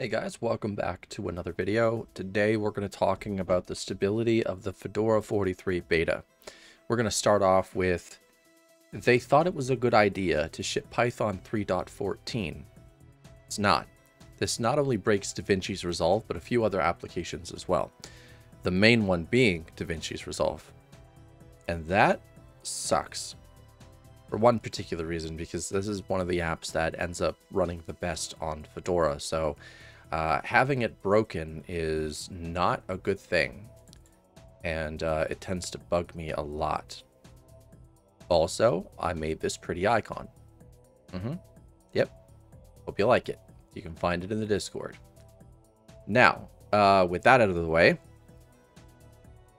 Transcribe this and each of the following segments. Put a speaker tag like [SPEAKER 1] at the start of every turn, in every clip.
[SPEAKER 1] Hey guys, welcome back to another video. Today we're going to be talking about the stability of the Fedora 43 beta. We're going to start off with they thought it was a good idea to ship Python 3.14. It's not. This not only breaks DaVinci's Resolve, but a few other applications as well. The main one being DaVinci's Resolve. And that sucks. For one particular reason, because this is one of the apps that ends up running the best on Fedora. So uh, having it broken is not a good thing. And uh, it tends to bug me a lot. Also, I made this pretty icon. Mm-hmm. Yep. Hope you like it. You can find it in the Discord. Now, uh, with that out of the way,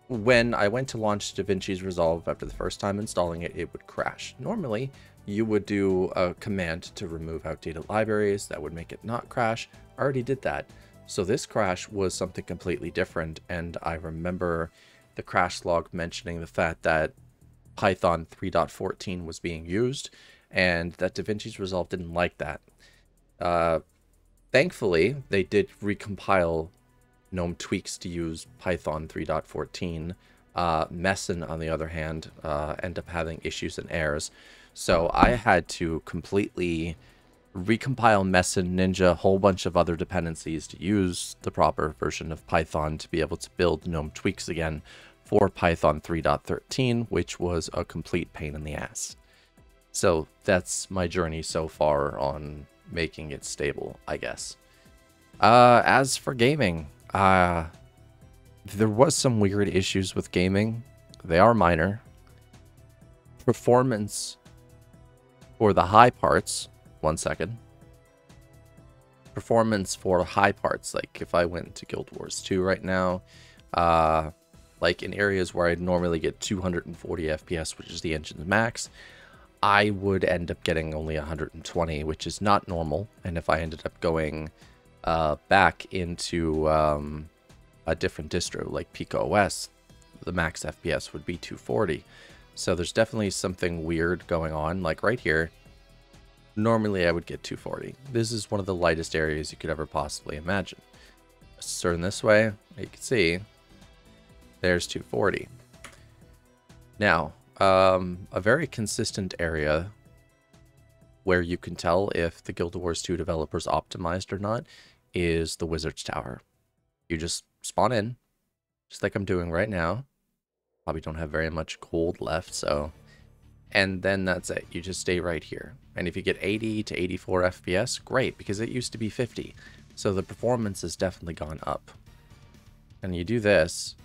[SPEAKER 1] when I went to launch DaVinci's Resolve after the first time installing it, it would crash. Normally, you would do a command to remove outdated libraries that would make it not crash. I already did that. So this crash was something completely different, and I remember the crash log mentioning the fact that Python 3.14 was being used, and that DaVinci's Resolve didn't like that. Uh, thankfully, they did recompile GNOME tweaks to use Python 3.14. Uh, Meson, on the other hand, uh, end up having issues and errors. So I had to completely recompile Meson, Ninja, a whole bunch of other dependencies to use the proper version of Python to be able to build GNOME tweaks again for Python 3.13, which was a complete pain in the ass. So that's my journey so far on making it stable, I guess. Uh, as for gaming, uh, there was some weird issues with gaming. They are minor. Performance for the high parts, one second. Performance for high parts, like if I went to Guild Wars 2 right now, uh, like in areas where I'd normally get 240 FPS, which is the engine's max, I would end up getting only 120, which is not normal. And if I ended up going uh, back into um, a different distro like PikaOS, the max FPS would be 240. So there's definitely something weird going on. Like right here, normally I would get 240. This is one of the lightest areas you could ever possibly imagine. Turn this way, you can see there's 240. Now, um, a very consistent area where you can tell if the Guild Wars 2 developers optimized or not is the Wizard's Tower. You just spawn in, just like I'm doing right now. Probably don't have very much gold left, so... And then that's it. You just stay right here. And if you get 80 to 84 FPS, great, because it used to be 50. So the performance has definitely gone up. And you do this.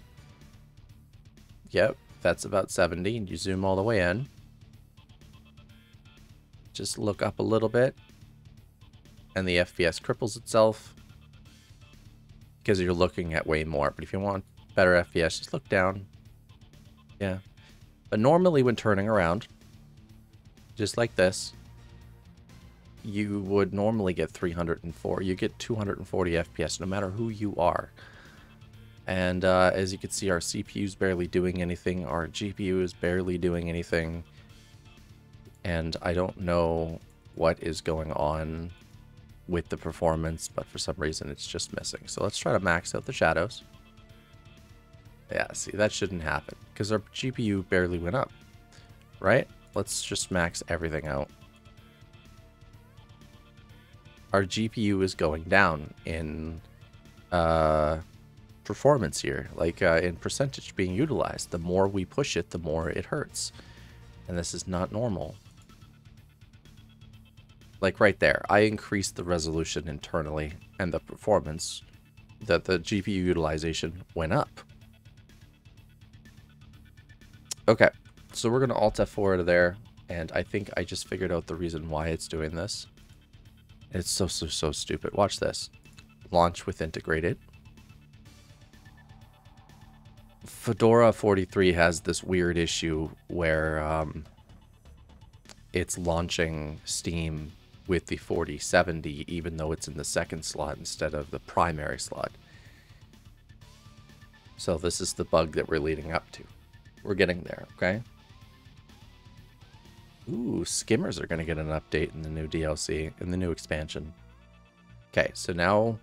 [SPEAKER 1] Yep, that's about 70. And you zoom all the way in. Just look up a little bit. And the FPS cripples itself. Because you're looking at way more. But if you want better FPS, just look down. Yeah. But normally when turning around, just like this, you would normally get 304. You get 240 FPS no matter who you are. And uh, as you can see, our CPU is barely doing anything. Our GPU is barely doing anything. And I don't know what is going on with the performance, but for some reason it's just missing. So let's try to max out the shadows. Yeah, see, that shouldn't happen because our GPU barely went up, right? Let's just max everything out. Our GPU is going down in uh, performance here, like uh, in percentage being utilized. The more we push it, the more it hurts. And this is not normal. Like right there, I increased the resolution internally and the performance that the GPU utilization went up. Okay, so we're going to Alt F4 to there, and I think I just figured out the reason why it's doing this. It's so, so, so stupid. Watch this. Launch with integrated. Fedora 43 has this weird issue where um, it's launching Steam with the 4070 even though it's in the second slot instead of the primary slot. So this is the bug that we're leading up to. We're getting there, okay? Ooh, skimmers are going to get an update in the new DLC, in the new expansion. Okay, so now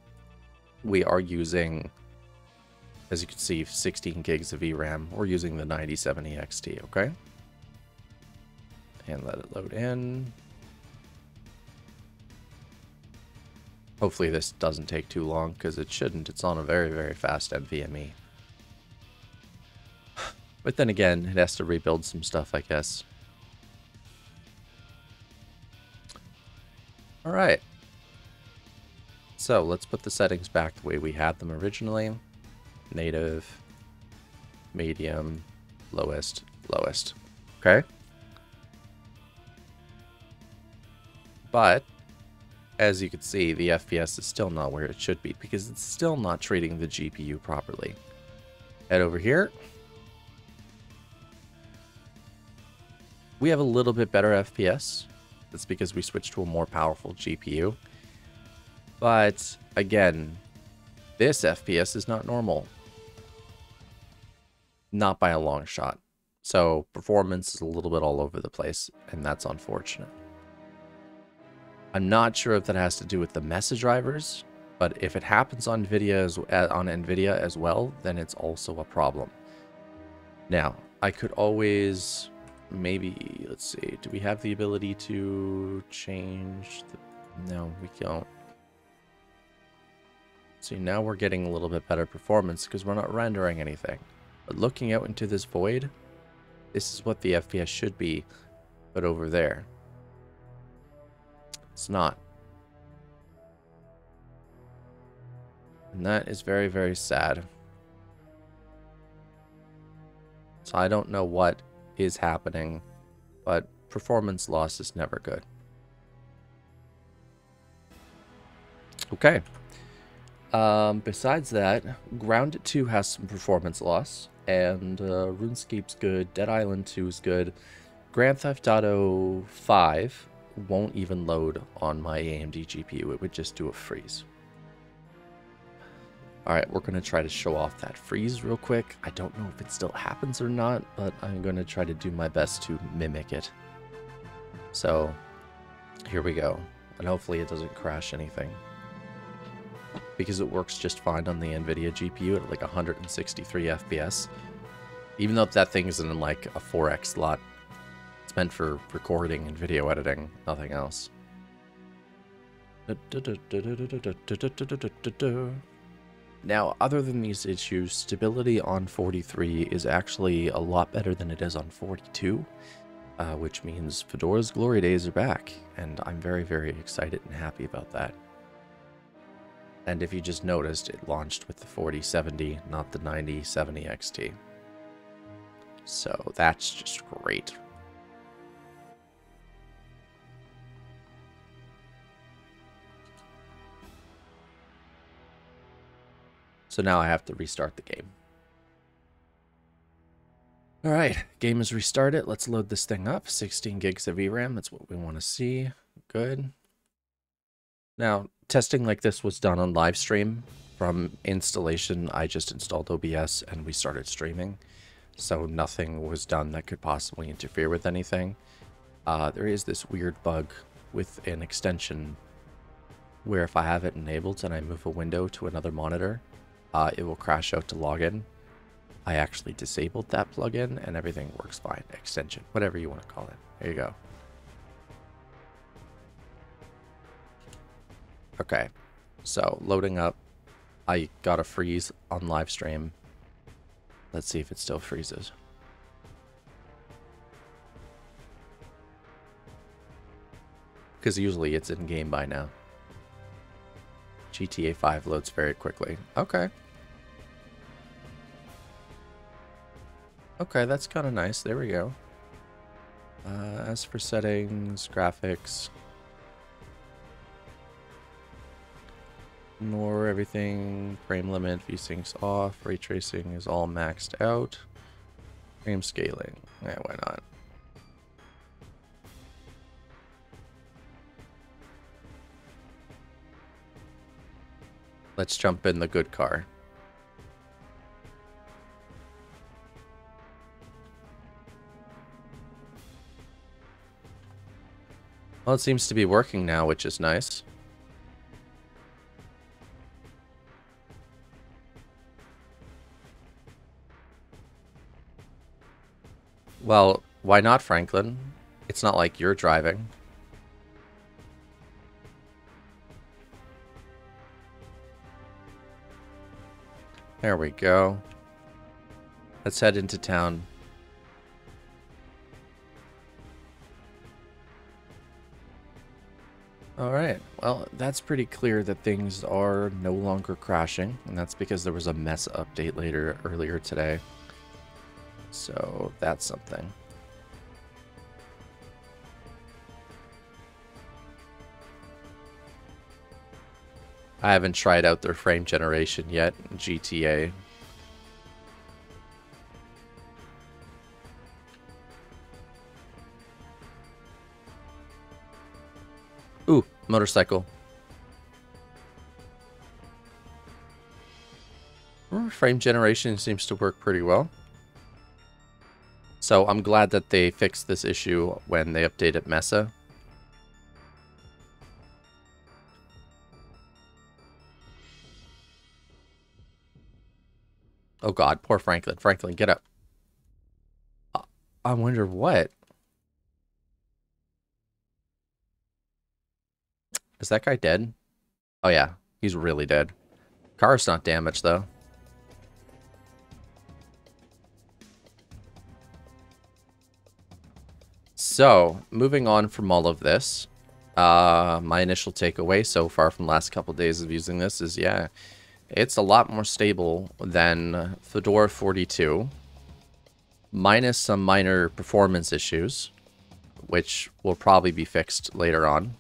[SPEAKER 1] we are using, as you can see, 16 gigs of VRAM. We're using the 9070 XT, okay? And let it load in. Hopefully this doesn't take too long, because it shouldn't. It's on a very, very fast NVMe. But then again, it has to rebuild some stuff, I guess. Alright. So, let's put the settings back the way we had them originally. Native, medium, lowest, lowest. Okay? But, as you can see, the FPS is still not where it should be because it's still not treating the GPU properly. Head over here. We have a little bit better FPS. That's because we switched to a more powerful GPU. But, again, this FPS is not normal. Not by a long shot. So, performance is a little bit all over the place, and that's unfortunate. I'm not sure if that has to do with the Mesa drivers, but if it happens on NVIDIA as, uh, on NVIDIA as well, then it's also a problem. Now, I could always maybe, let's see, do we have the ability to change the, no, we don't. See, now we're getting a little bit better performance because we're not rendering anything. But looking out into this void, this is what the FPS should be, but over there. It's not. And that is very, very sad. So I don't know what is happening, but performance loss is never good. Okay. Um, besides that, Grounded 2 has some performance loss, and uh, RuneScape's good, Dead Island 2 is good. Grand Theft Auto 5 won't even load on my AMD GPU, it would just do a freeze. Alright, we're going to try to show off that freeze real quick. I don't know if it still happens or not, but I'm going to try to do my best to mimic it. So, here we go. And hopefully it doesn't crash anything. Because it works just fine on the NVIDIA GPU at like 163 FPS. Even though that thing is in like a 4x slot. It's meant for recording and video editing, nothing else. Now, other than these issues, stability on 43 is actually a lot better than it is on 42, uh, which means Fedora's glory days are back, and I'm very, very excited and happy about that. And if you just noticed, it launched with the 4070, not the 9070 XT. So that's just great. So now I have to restart the game. All right, game is restarted. Let's load this thing up. 16 gigs of VRAM, that's what we want to see. Good. Now, testing like this was done on live stream. From installation, I just installed OBS and we started streaming. So nothing was done that could possibly interfere with anything. Uh, there is this weird bug with an extension where if I have it enabled and I move a window to another monitor, uh, it will crash out to login. I actually disabled that plugin and everything works fine. Extension, whatever you want to call it. There you go. Okay, so loading up. I got a freeze on live stream. Let's see if it still freezes. Because usually it's in game by now. GTA 5 loads very quickly. Okay. Okay, that's kind of nice. There we go. Uh, as for settings, graphics, ignore everything. Frame limit, VSync's off. Ray tracing is all maxed out. Frame scaling. Yeah, why not? Let's jump in the good car. Well, it seems to be working now, which is nice. Well, why not, Franklin? It's not like you're driving. There we go. Let's head into town. Alright, well, that's pretty clear that things are no longer crashing, and that's because there was a Mesa update later earlier today. So, that's something. I haven't tried out their frame generation yet, GTA. Ooh, motorcycle. Hmm, frame generation seems to work pretty well. So I'm glad that they fixed this issue when they updated Mesa. Oh god, poor Franklin. Franklin, get up. I wonder what. Is that guy dead? Oh yeah, he's really dead. Car's not damaged though. So, moving on from all of this, uh, my initial takeaway so far from last couple days of using this is, yeah, it's a lot more stable than Fedora 42, minus some minor performance issues, which will probably be fixed later on.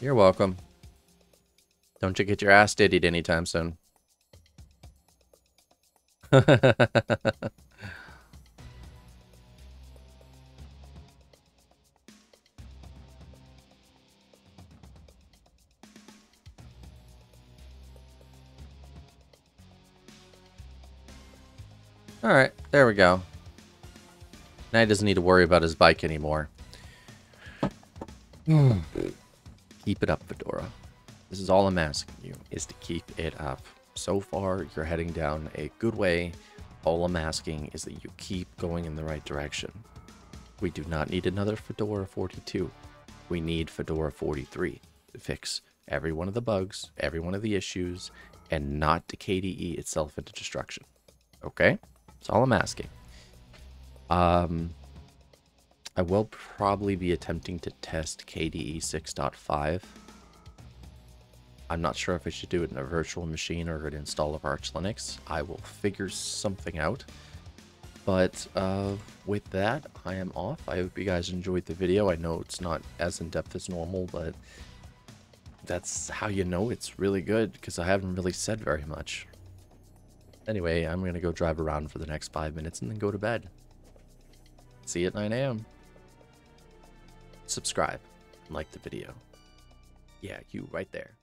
[SPEAKER 1] You're welcome. Don't you get your ass diddied anytime soon. Alright, there we go. Now he doesn't need to worry about his bike anymore. keep it up, Fedora. This is all I'm asking you, is to keep it up. So far, you're heading down a good way. All I'm asking is that you keep going in the right direction. We do not need another Fedora 42. We need Fedora 43 to fix every one of the bugs, every one of the issues, and not to KDE itself into destruction. Okay? That's all I'm asking. Um, I will probably be attempting to test KDE 6.5. I'm not sure if I should do it in a virtual machine or an install of Arch Linux. I will figure something out. But uh, with that, I am off. I hope you guys enjoyed the video. I know it's not as in-depth as normal, but that's how you know it's really good, because I haven't really said very much. Anyway, I'm going to go drive around for the next five minutes and then go to bed. See you at 9 a.m. Subscribe and like the video. Yeah, you right there.